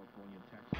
California Texas.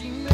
she